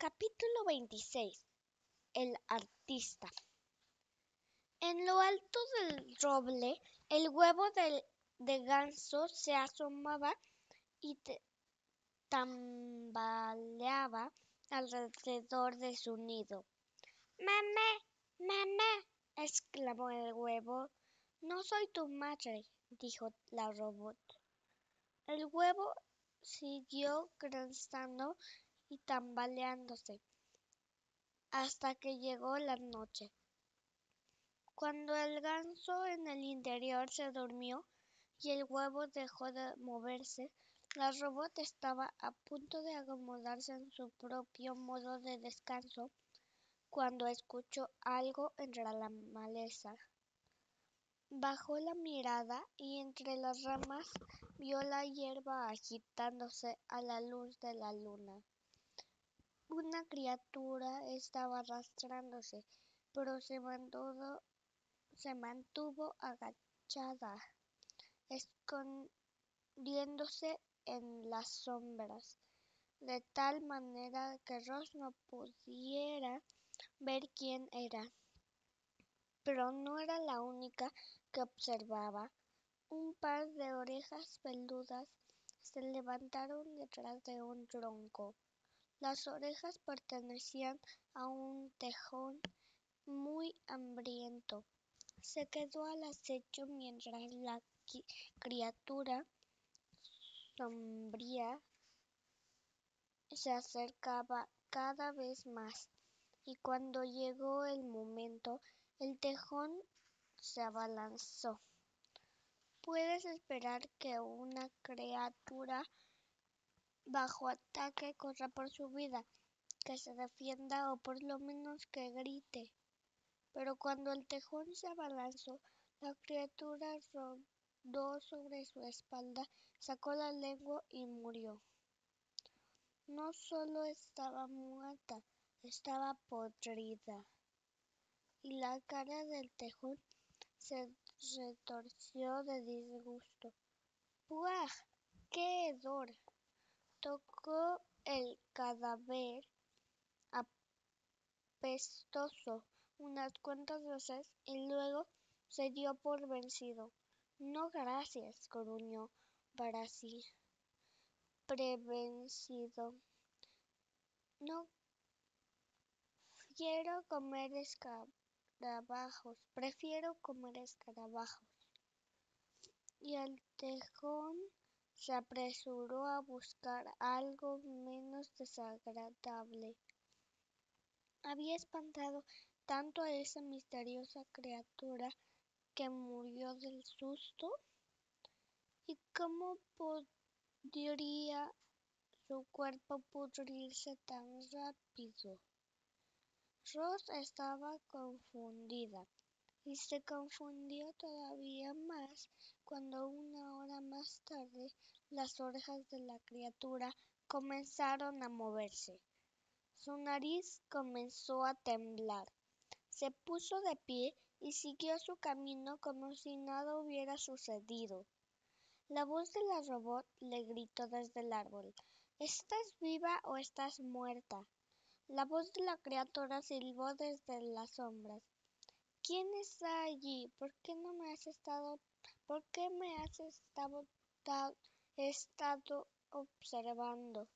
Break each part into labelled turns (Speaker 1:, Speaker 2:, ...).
Speaker 1: Capítulo 26 El artista En lo alto del roble, el huevo de ganso se asomaba y tambaleaba alrededor de su nido. ¡Mamá! ¡Mamá! exclamó el huevo. No soy tu madre, dijo la robot. El huevo siguió granzando y tambaleándose hasta que llegó la noche. Cuando el ganso en el interior se durmió y el huevo dejó de moverse, la robot estaba a punto de acomodarse en su propio modo de descanso cuando escuchó algo entre la maleza. Bajó la mirada y entre las ramas vio la hierba agitándose a la luz de la luna. Una criatura estaba arrastrándose, pero se mantuvo, agachada, escondiéndose en las sombras, de tal manera que Ross no pudiera ver quién era. Pero no era la única que observaba. Un par de orejas peludas se levantaron detrás de un tronco. Las orejas pertenecían a un tejón muy hambriento. Se quedó al acecho mientras la criatura sombría se acercaba cada vez más y cuando llegó el momento el tejón se abalanzó. Puedes esperar que una criatura bajo ataque corra por su vida, que se defienda o por lo menos que grite. Pero cuando el tejón se abalanzó, la criatura rodó sobre su espalda, sacó la lengua y murió. No solo estaba muerta, estaba podrida. Y la cara del tejón se retorció de disgusto. ¡Puah! ¡Qué hedor! Tocó el cadáver apestoso unas cuantas veces y luego se dio por vencido. No gracias, gruñó sí. Prevencido. No quiero comer escarabajos, prefiero comer escarabajos. Y el tejón se apresuró a buscar algo menos desagradable. Había espantado tanto a esa misteriosa criatura que murió del susto. ¿Y cómo podría su cuerpo pudrirse tan rápido? Ross estaba confundida y se confundió todavía más cuando una hora más tarde las orejas de la criatura comenzaron a moverse. Su nariz comenzó a temblar. Se puso de pie y siguió su camino como si nada hubiera sucedido. La voz de la robot le gritó desde el árbol. ¿Estás viva o estás muerta? La voz de la criatura silbó desde las sombras. ¿Quién está allí? ¿Por qué no me has estado ¿Por qué me has estado, estado observando?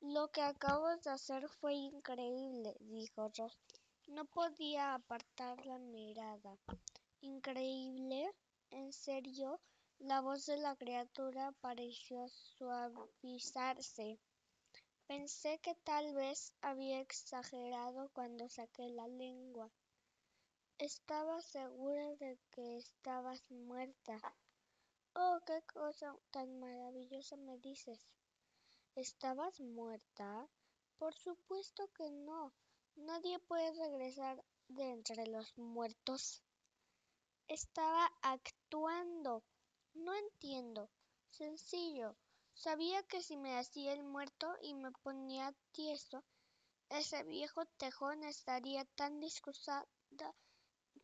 Speaker 1: Lo que acabo de hacer fue increíble, dijo Ross. No podía apartar la mirada. ¿Increíble? ¿En serio? La voz de la criatura pareció suavizarse. Pensé que tal vez había exagerado cuando saqué la lengua. Estaba segura de que estabas muerta. Oh, qué cosa tan maravillosa me dices. ¿Estabas muerta? Por supuesto que no. Nadie puede regresar de entre los muertos. Estaba actuando. No entiendo. Sencillo. Sabía que si me hacía el muerto y me ponía tieso, ese viejo tejón estaría tan disgustado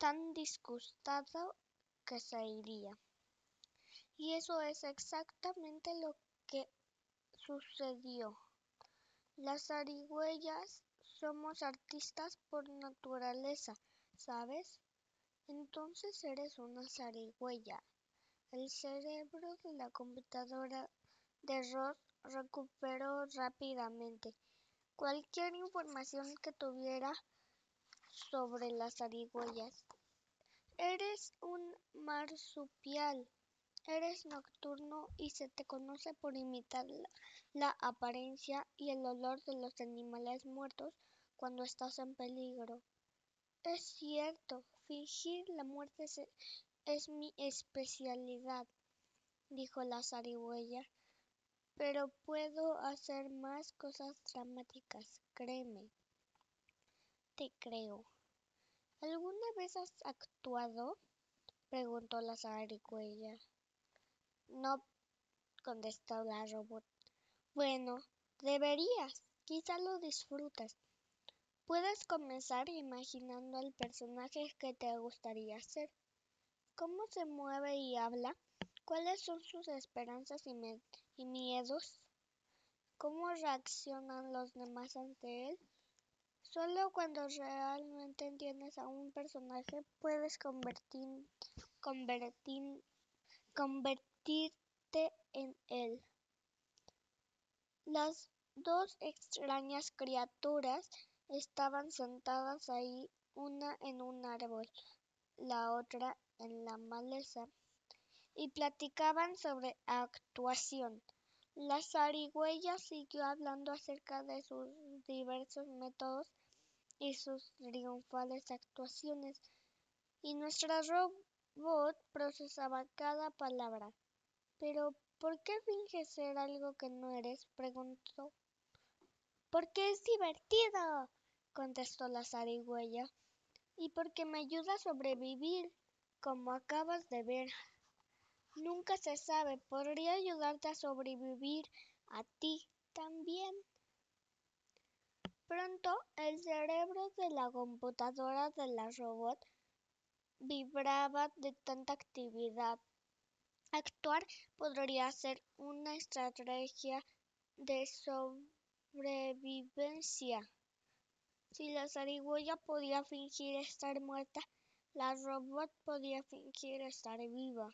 Speaker 1: tan disgustado que se iría. Y eso es exactamente lo que sucedió. Las zarigüeyas somos artistas por naturaleza, ¿sabes? Entonces eres una zarigüeya. El cerebro de la computadora de Ross recuperó rápidamente cualquier información que tuviera sobre las zarigüeyas. Eres un marsupial, eres nocturno y se te conoce por imitar la, apariencia y el olor de los animales muertos cuando estás en peligro. Es cierto, fingir la muerte es mi especialidad, dijo la zarigüeya, pero puedo hacer más cosas dramáticas, créeme. Creo. ¿Alguna vez has actuado? preguntó la zarigüeya. No, contestó la robot. Bueno, deberías. Quizá lo disfrutas. Puedes comenzar imaginando al personaje que te gustaría ser. ¿Cómo se mueve y habla? ¿Cuáles son sus esperanzas y miedos? ¿Cómo reaccionan los demás ante él? Solo cuando realmente entiendes a un personaje puedes convertir, convertir, convertirte en él. Las dos extrañas criaturas estaban sentadas ahí, una en un árbol, la otra en la maleza, y platicaban sobre actuación. La zarigüeya siguió hablando acerca de sus diversos métodos y sus triunfales actuaciones, y nuestra robot procesaba cada palabra. Pero, ¿por qué finges ser algo que no eres? preguntó. Porque es divertido, contestó la zarigüeya, y porque me ayuda a sobrevivir, como acabas de ver. Nunca se sabe, podría ayudarte a sobrevivir a ti también. Pronto el cerebro de la computadora de la robot vibraba de tanta actividad. Actuar podría ser una estrategia de sobrevivencia. Si la zarigüeya podía fingir estar muerta, la robot podía fingir estar viva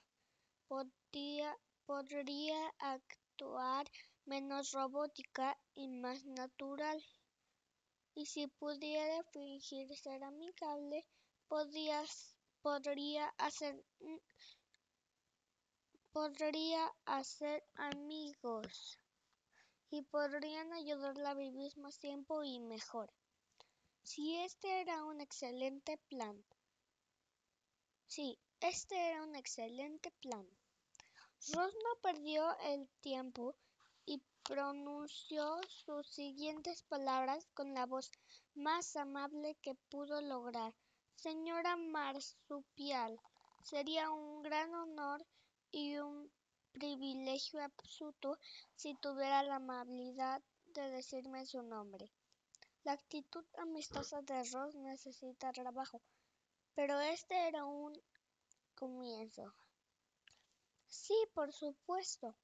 Speaker 1: podía, podría actuar menos robótica y más natural. Y si pudiera fingir ser amigable, podías, podría hacer podría hacer amigos y podrían ayudarla a vivir más tiempo y mejor. Si este era un excelente plan. Sí, este era un excelente plan. Ross no perdió el tiempo pronunció sus siguientes palabras con la voz más amable que pudo lograr. Señora Marsupial, sería un gran honor y un privilegio absoluto si tuviera la amabilidad de decirme su nombre. La actitud amistosa de Ross necesita trabajo, pero este era un comienzo. Sí, por supuesto,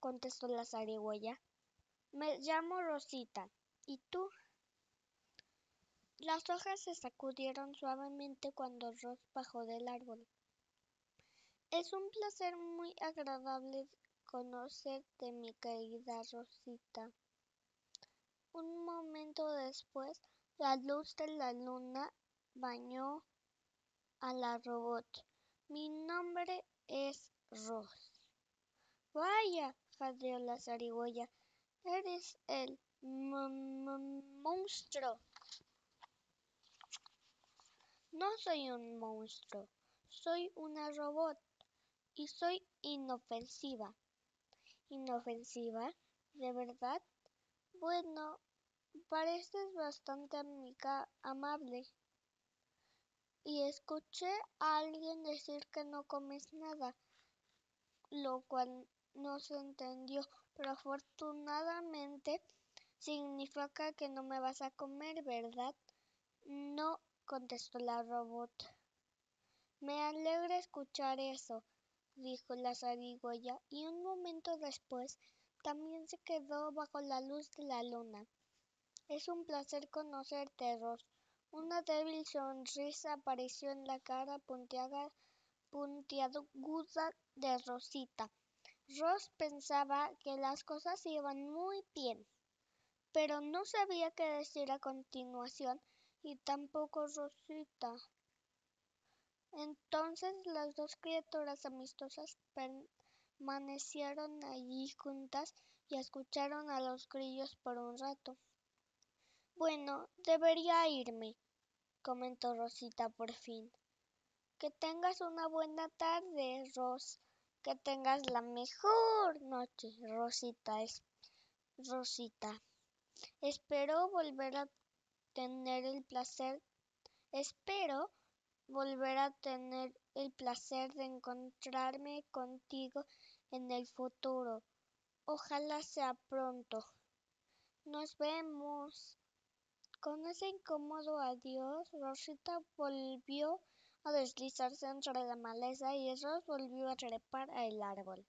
Speaker 1: contestó la zarigüeya. Me llamo Rosita. ¿Y tú? Las hojas se sacudieron suavemente cuando Ross bajó del árbol. Es un placer muy agradable conocerte, mi querida Rosita. Un momento después, la luz de la luna bañó a la robot. Mi nombre es Ross. Vaya, la zarigüeya. Eres el monstruo. No soy un monstruo, soy una robot y soy inofensiva. ¿Inofensiva? ¿De verdad? Bueno, pareces bastante amiga amable y escuché a alguien decir que no comes nada, lo cual no se entendió, pero afortunadamente significa que no me vas a comer, ¿verdad? No, contestó la robot. Me alegra escuchar eso, dijo la zarigüeya, y un momento después también se quedó bajo la luz de la luna. Es un placer conocerte, Ros. Una débil sonrisa apareció en la cara puntiaguda de Rosita. Ros pensaba que las cosas iban muy bien, pero no sabía qué decir a continuación y tampoco Rosita. Entonces las dos criaturas amistosas permanecieron allí juntas y escucharon a los grillos por un rato. Bueno, debería irme, comentó Rosita por fin. Que tengas una buena tarde, Ros. Que tengas la mejor noche, Rosita. Rosita. Espero volver a tener el placer. Espero volver a tener el placer de encontrarme contigo en el futuro. Ojalá sea pronto. Nos vemos. Con ese incómodo adiós, Rosita volvió a deslizarse entre la maleza y Ros volvió a trepar al árbol.